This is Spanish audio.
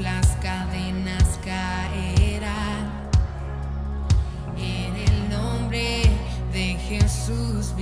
Las cadenas caerán. En el nombre de Jesús